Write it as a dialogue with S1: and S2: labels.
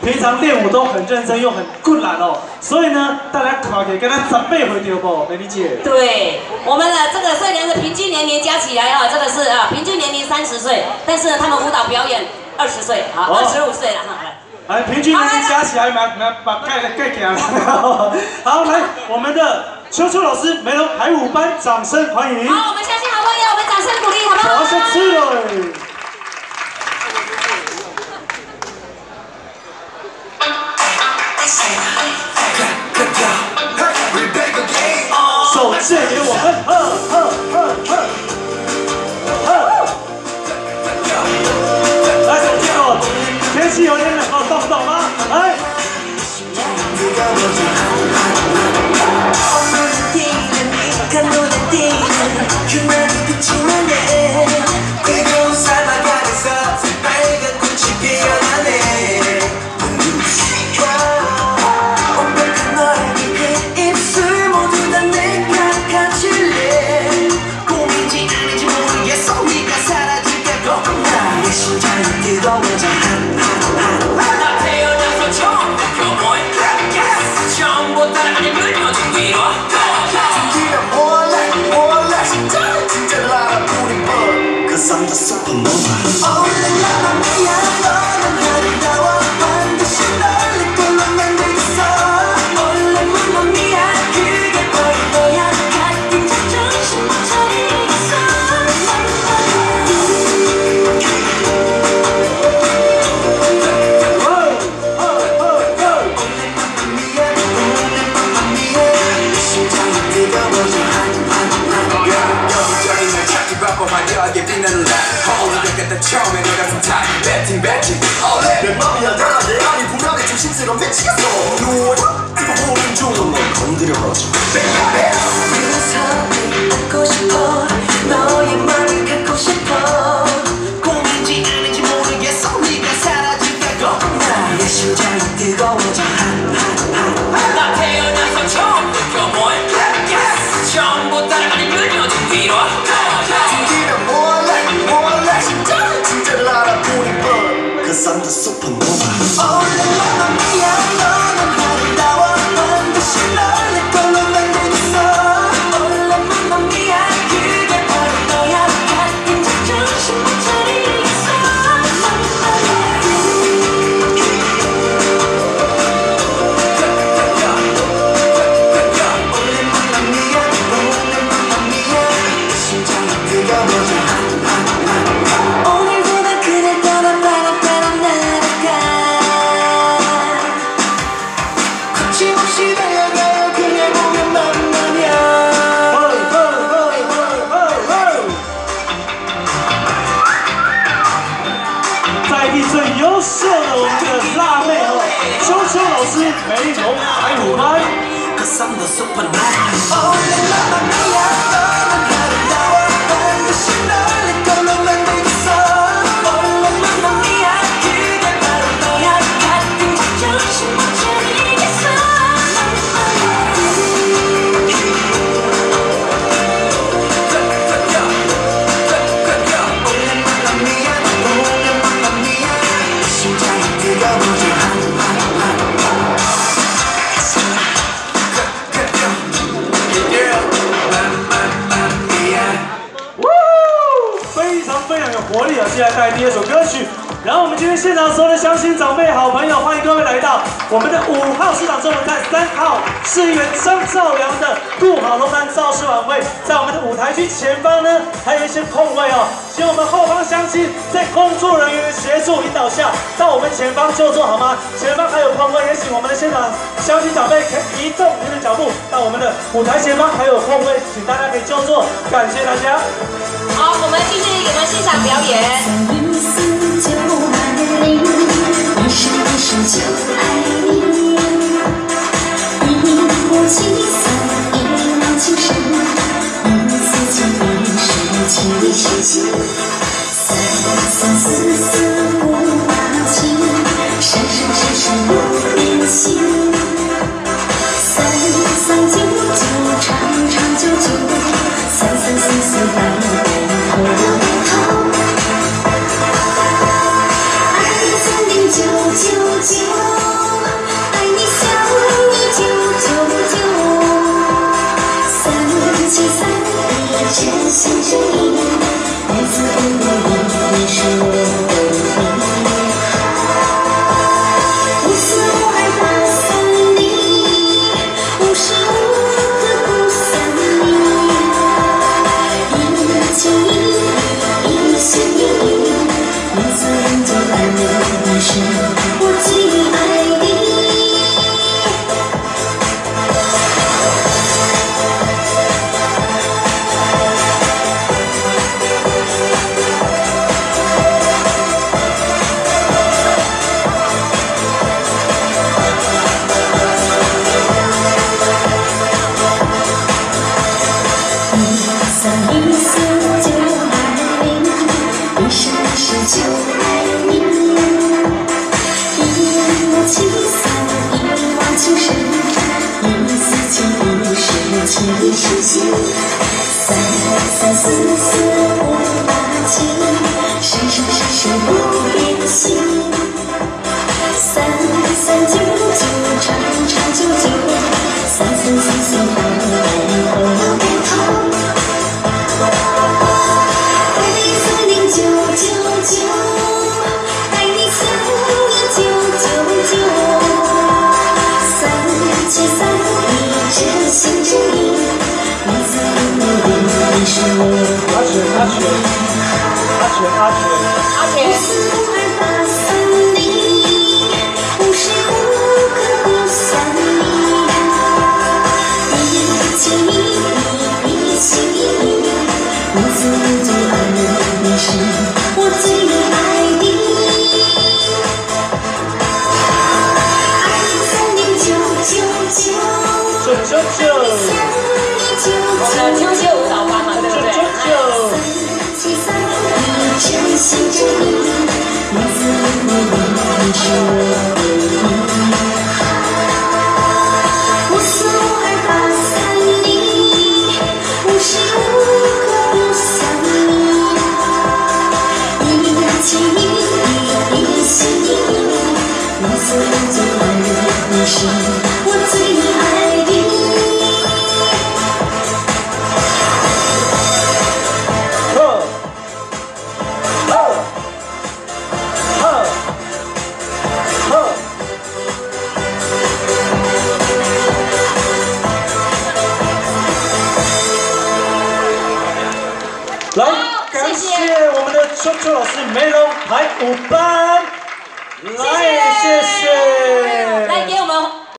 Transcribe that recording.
S1: 平常练舞都很认真又很困难哦，所以呢，大家可以跟他长辈会对不？美丽姐。
S2: 对，我们的这个岁年的平均年龄加起来啊，这个是啊，平均
S3: 年龄三十岁，但是，他们舞蹈表演二十岁，好，
S1: 二十
S3: 五岁了哈。
S1: 来，平均年龄加起来，来来把盖盖起来。好，来，我们的秋秋老师，梅龙排舞班，掌声欢迎。好，
S2: 我们
S3: 相信好朋友，我们
S2: 掌声
S3: 鼓励，好
S1: 不好？掌声吃了。献给我们，呵呵呵呵呵。来，手借哦，天气有点冷哦，冻不冻吗？来。
S4: 처음에
S5: 내가 좀 타긴 배팅
S4: 배팅 어레. 내 맘이 하나 내 안이 불안해. 조심스러운 배치겠어 누워 그거 보는 중. 건드려버려
S6: 내 말에
S1: 苏老师美容白虎拍。乡亲长辈、好朋友，欢迎各位来到我们的五号市长中文泰，三号市议员张兆良的顾好龙山造势晚会，在我们的舞台区前方呢，还有一些空位哦，请我们后方乡亲在工作人员的协助引导下，到我们前方就坐好吗？前方还有空位，也请我们的现场乡亲长辈可以移动您的脚步到我们的舞台前方，还有空位，请大家可以就坐，感谢大家。
S3: 好，我们继续给我们欣赏表演。
S7: 就爱你，一壶青涩，一往情深，一次见面是情的世界，三三四四无八七，生生世世不变心，心意。阿全阿
S1: 全阿全阿全。
S7: 想着你，念你，念，无时无刻不想你，一心一，一心一意，一一，一，你，念着你，念着你。
S1: 美容排骨班，来，